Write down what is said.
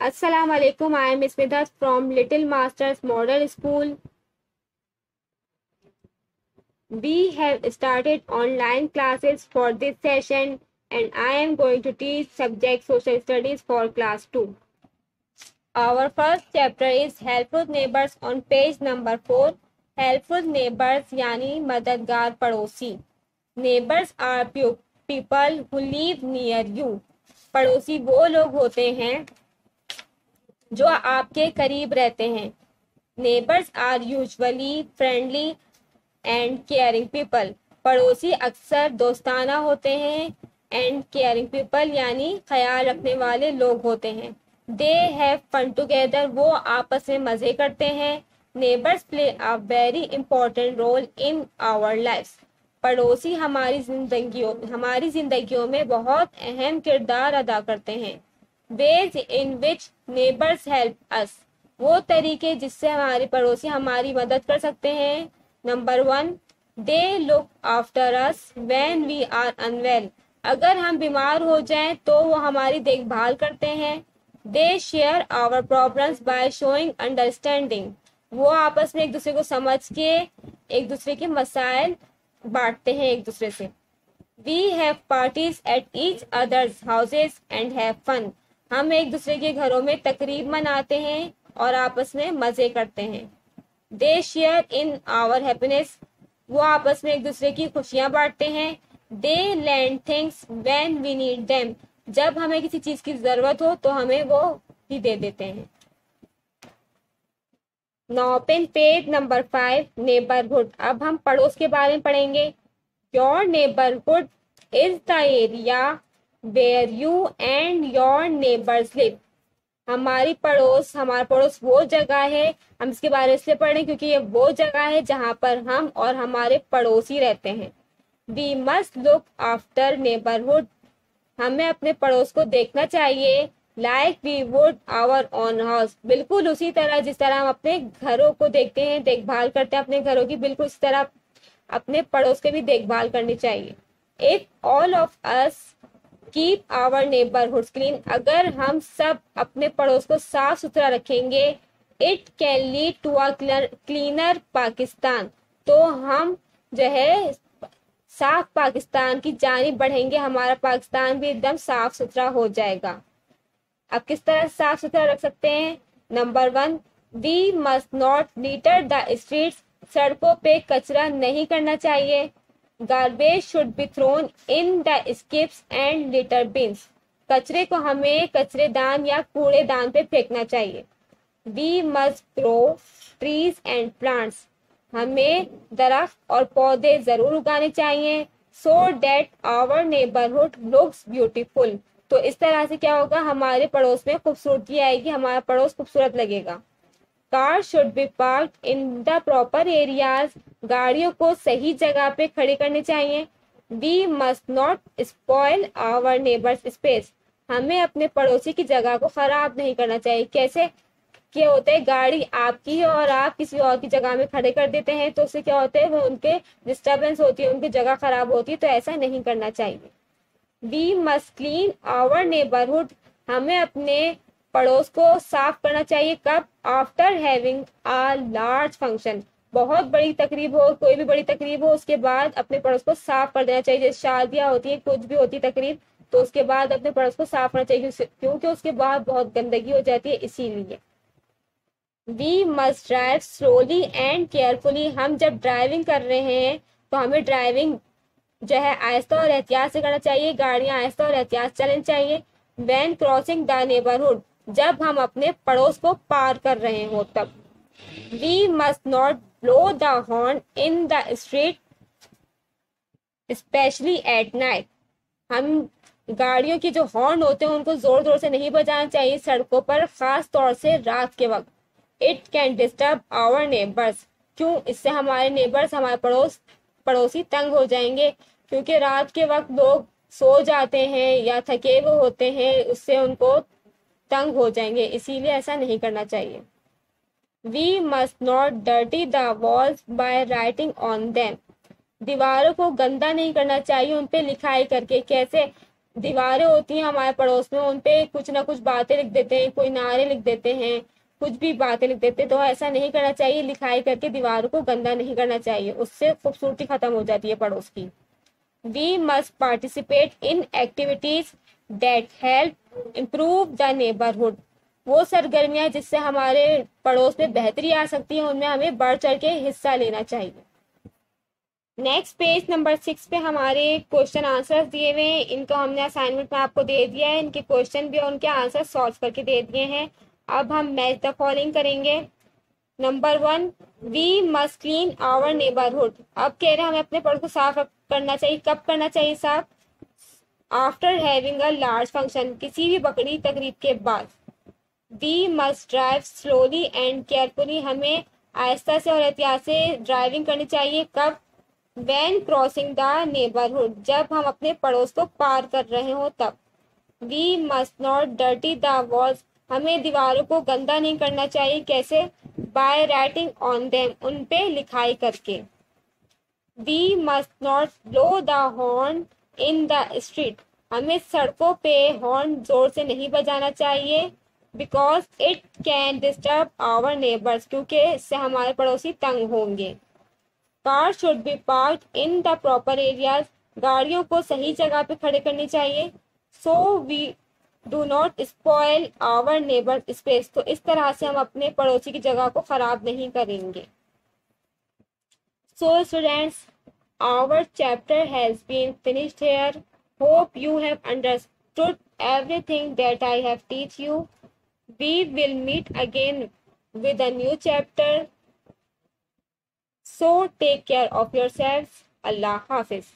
Aslam I am Smita from little masters model school we have started online classes for this session and I am going to teach subject social studies for class two our first chapter is helpful neighbours on page number four helpful neighbours यानी मददगार पड़ोसी neighbours are people who live near you पड़ोसी वो लोग होते हैं जो आपके करीब रहते हैं। Neighbours are usually friendly and caring people पड़ोसी अक्सर दोस्ताना होते हैं एंड केयरिंग पीपल यानी ख्याल रखने वाले लोग होते हैं। दे हैव फन टुगेदर वो आपस में मज़े करते हैं। Neighbours play a very important role in our life पड़ोसी हमारी जिंदगियों हमारी जिंदगियों में बहुत अहम किरदार अदा करते हैं। Ways in which neighbours help us. वो तरीके जिससे हमारे पड़ोसी हमारी मदद कर सकते हैं। Number one, they look after us when we are unwell. अगर हम बीमार हो जाएँ तो वो हमारी देखभाल करते हैं। They share our problems by showing understanding. वो आपस में एक दूसरे को समझ के, एक दूसरे के मसाइल बांटते हैं एक दूसरे से। We have parties at each others houses and have fun. हम एक दूसरे के घरों में तकरीब मनाते हैं और आपस में मज़े करते हैं। They share in our happiness. वो आपस में एक दूसरे की खुशियाँ बांटते हैं। They lend things when we need them. जब हमें किसी चीज़ की ज़रूरत हो तो हमें वो भी दे देते हैं। नौपेन पेज नंबर फाइव, नेबरहुड। अब हम पड़ोस के बारे में पढ़ेंगे। Your neighbourhood is the area where you and your neighbours live हमारी पड़ोस, हमारा पड़ोस वो जगह है, हम इसके बारे में इसलिए पढ़ें क्योंकि ये वो जगह है जहाँ पर हम और हमारे पड़ोसी रहते हैं। We must look after neighbourhood हमें अपने पड़ोस को देखना चाहिए like we would our own house बिल्कुल उसी तरह, जिस तरह हम अपने घरों को देखते हैं, देखभाल करते हैं अपने घरों की, बिल्कुल उसी तरह अपने पड़ोस की भी देखभाल करनी चाहिए। If all of us keep our neighbourhood clean अगर हम सब अपने पड़ोस को साफ़ सुथरा रखेंगे it can lead to a cleaner Pakistan तो हम जो है, साफ़ पाकिस्तान की जानी बढ़ेंगे, हमारा पाकिस्तान भी एकदम साफ़ सुथरा हो जाएगा। अब किस तरह साफ़ सुथरा रख सकते हैं? Number one we must not litter the street सड़कों पे कचरा नहीं करना चाहिए। Garbage should be thrown in the skips and litter bins कचरे को हमें कचरेदान या कूड़ेदान पे फेंकना चाहिए। We must grow trees and plants हमें दरख्त और पौधे ज़रूर उगाने चाहिए so that our neighbourhood looks beautiful तो इस तरह से क्या होगा? हमारे पड़ोस में खूबसूरती आएगी, हमारा पड़ोस खूबसूरत लगेगा। Car should be park in the proper areas गाड़ियों को सही जगह पे खड़े करनी चाहिए। We must not spoil our neighbours space हमें अपने पड़ोसी की जगह को खराब नहीं करना चाहिए। कैसे? क्या होता है? गाड़ी आपकी है और आप किसी और की जगह में खड़े कर देते हैं तो उससे क्या होता है? वो उनके डिस्टर्बेंस होती है, उनकी जगह खराब होती है तो ऐसा नहीं करना चाहिए। We must clean our neighbourhood हमें अपने पड़ोस को साफ़ करना चाहिए कब? After having a large function बहुत बड़ी तकरीब हो, कोई भी बड़ी तकरीब हो, उसके बाद अपने पड़ोस को साफ़ कर देना चाहिए। जैसे शादियाँ होती है, कुछ भी होती तकरीब तो उसके बाद अपने पड़ोस को साफ़ करना चाहिए। क्योंकि उसके बाद बहुत गंदगी हो जाती है, इसीलिए। We must drive slowly and carefully हम जब ड्राइविंग कर रहे हैं तो हमें ड्राइविंग जो है आहिस्ता और एहतियात से करना चाहिए। गाड़ियाँ आहिस्ता और एहतियात चलनी चाहिए। वैन क्रॉसिंग द नेबरहुड जब हम अपने पड़ोस को पार कर रहे हो, तब we must not blow the horn in the street specially at night हम गाड़ियों के जो हॉर्न होते हैं, उनको ज़ोर ज़ोर से नहीं बजाना चाहिए सड़कों पर, खास तौर से रात के वक्त। It can disturb our neighbours क्यों? इससे हमारे नेबर्स हमारे पड़ोस, पड़ोसी तंग हो जाएँगे, क्योंकि रात के वक्त लोग सो जाते हैं या थके हुए होते हैं, उससे उनको तंग हो जाएँगे, इसीलिए ऐसा नहीं करना चाहिए। We must not dirty the walls by writing on them दीवारों को गंदा नहीं करना चाहिए, उन पे लिखाई करके। कैसे? दीवारें होती हैं हमारे पड़ोस में, उन पे कुछ ना कुछ बातें लिख देते हैं, कोई नारे लिख देते हैं, कुछ भी बातें लिख देते तो ऐसा नहीं करना चाहिए। लिखाई करके दीवारों को गंदा नहीं करना चाहिए, उससे खूबसूरती खत्म हो जाती है पड़ोस की। We must participate in activities that help improve the neighbourhood वो सरगर्मियाँ जिससे हमारे पड़ोस में बेहतरी आ सकती है, उनमें हमें बढ़ चढ़ के हिस्सा लेना चाहिए। नेक्स्ट पेज नंबर सिक्स पे हमारे क्वेश्चन आंसर दिए हुए हैं। इनको हमने असाइनमेंट में आपको दे दिया है। इनके क्वेश्चन भी और उनके आंसर सॉल्व करके दे दिए हैं। अब हम मैच द फॉलोइंग करेंगे। Number one we must clean our neighbourhood अब कह रहे हैं, हमें अपने पड़ोस को साफ़ करना चाहिए, कब करना चाहिए साफ़? After having a large function किसी भी बकरी तकरीब के बाद we must drive slowly and carefully हमें आहिस्ता से और एहतियात से ड्राइविंग करनी चाहिए। कब? वैन क्रॉसिंग द नेबरहुड जब हम अपने पड़ोस को पार कर रहे हो तब। We must not dirty the walls हमें दीवारों को गंदा नहीं करना चाहिए, कैसे? बाय राइटिंग ऑन देम उन पे लिखाई करके। We must not blow the horn in the street हमें सड़कों पे हॉर्न ज़ोर से नहीं बजाना चाहिए because it can disturb our neighbours क्योंकि इससे हमारे पड़ोसी तंग होंगे। Car should be park in the proper areas गाड़ियों को सही जगह पे खड़े करनी चाहिए। So we do not spoil our neighbour space तो इस तरह से हम अपने पड़ोसी की जगह को खराब नहीं करेंगे। So students our chapter has been finished here hope you have understood everything that I have teach you we will meet again with a new chapter so take care of your self अल्लाह हाफिज़